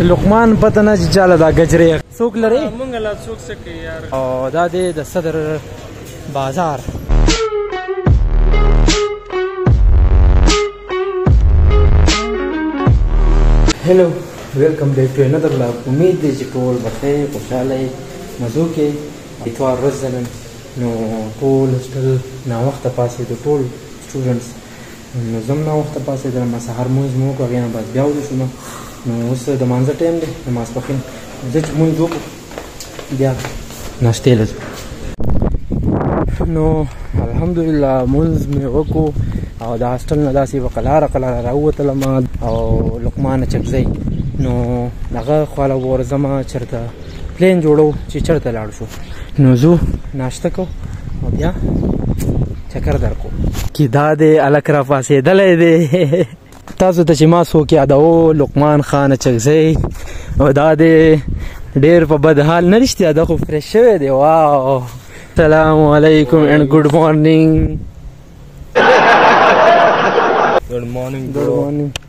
لقمان پته نه چې چاله دا ګجرې څوک لري مونږ لا څوک سکه یار او دا دې د صدر بازار هلو ویلکم بیک ټو انذر لاګ امید دی چې ټول بخیر خوشاله یې مزو کې اتوار ورځ نن نو ټول هسټل ناوخته پاسې د ټول سټوډنټس نو زه هم ناوخته پاڅېدلم سهار لمونځ مې وکړو هغې نه بعد بیا ویده شوم نو اوس د لمانځه ټایم دی د ماسپښین ځه چې لمونځ وکړو بیا ناشتې له ځو نو الحمدلله لمونځ مې وکړو او د هاسټل نه داسې په قلاره قلاره راووتلم او لقمان چکزی نو هغه خواله ورځم چېرته پلان جوړو چې چرته لاړ شو نو زو ناشته کو او بیا چکر درکو کی دا دې الک را فاسېدلې دې تاسو ته چې ما څوک یادو لقمان خان چغزی او دا دې ډېر په بد حال نه رښتیا دا خو فرش شوی دی واو السلام علیکم اینڈ ګډ مارنینګ ګډ مارنینګ ګډ مارنینګ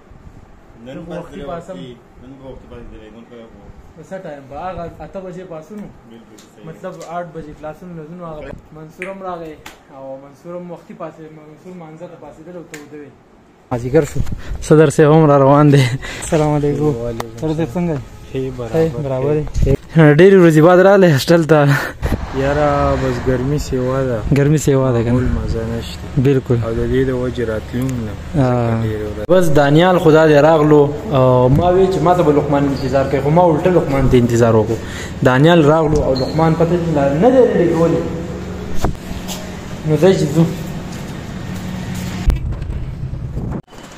نن په وختي پاسم نن په وختي پاسم درې نن په وسه ټایم په هغه اته بجې پاسونو مطلب 8 بجې کلاسونو لزونو هغه منصورم راغی او منصورم وختي پاسې منصور مانزه ته پاسې دلو ته ودوي ذکر شو صدر سے هم را روان دي السلام علیکم سره څنګه هي برابر هي ډېری ورځې بعد رااله هسټل ته یاره بس ګرمي سیوا ده ګرمي سیوا ده کنه مزه نشته بالکل او د دې د وجه راتلون نه بس دانیال خدا دې راغلو ما وی چې ما ته به لقمان انتظار کوي خو ما الټه لقمان ته انتظار وکړو دانیال راغلو او لقمان پته نه دی لري کولی نو ځای چې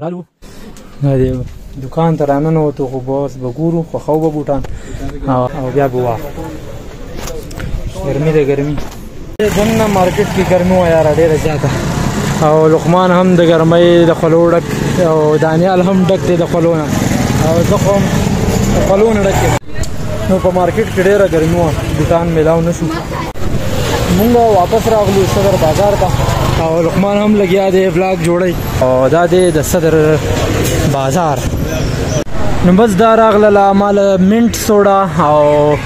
رالو نه دی دکان ته راننه وته خو بس به ګورو خو خو به بوټان او بیا به واه ګرمي ده ګرمي دنه مارکیټ کې ګرمي و یار ډیره زیاته او لقمان هم د ګرمۍ د خلو ډک او دانیال هم ډک دی د خلونه او زه خو خلونه ډک نو په مارکیټ کې ډیره ګرمي و بوټان ملاو نشو مونږ واپس راغلو صدر بازار ته او لقمان هم لګیا دی بلاګ جوړی او دا دی د صدر بازار نو بس دا راغله مال منټ سوډا او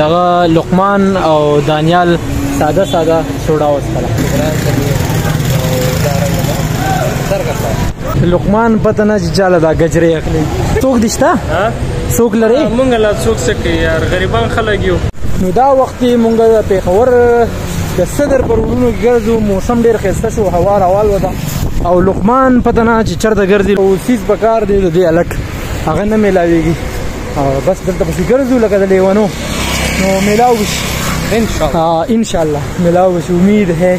دغه لقمان او دانیال ساده ساده سوډا وسره لقمان پته نه چې چاله دا گجرې اخلي څوک دشته څوک لري مونږ لا څوک څه کوي یار غریبان خلک یو نو دا وخت کې مونږ د پیښور د صدر پر ورونو کې ګرځو موسم ډیر خسته شو هوا راوال ودا او لقمان پته نه چې چرته ګرځي او سیس بکار دی د الټ هغه نه ملاويږي او بس دلته پسې ګرځو لکه د لیوانو نو ملاو شي ان شاء الله ان شاء الله ملاو شي امید ہے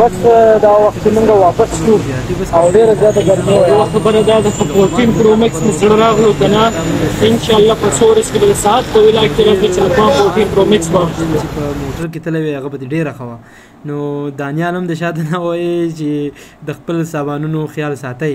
بس دا وخت کې موږ واپس شو او ډېره زیاته ګرمي وه یوه خبره دا ده که فورټین پرو مکس مې زړه راغلو که نه انشاءالله په څو ورځ کې به د ساعت په ولا کې راځي چې لکه فورټین پرو مکس به چې په موټر کې تللی وي هغه به دې ډېره ښه وه نو دانیال هم د شاته نه وایي چې د خپل سامانونو خیال ساتئ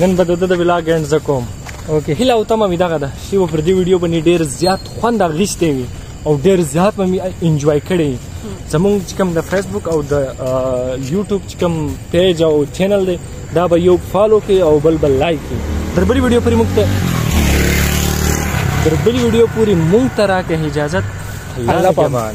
نن به د ده د ولاګ اینډ زه کوم اوکې هیله او تمه مې دغه ده چې به پر دې ویډیو باندې ډېر زیات خوند اخیستی وي او ډېر زیات به مې انجوای کړی زمونږ چې کوم د فیسبوک او د یوټیوب چې کوم پیج او چینل دی دا به یو فالو کړئ او بل به لایک کړئ تر بلې ویډیو پورې موږ ته تر بلې ویډیو پورې موږ ته راکړئ اجازت الله پامان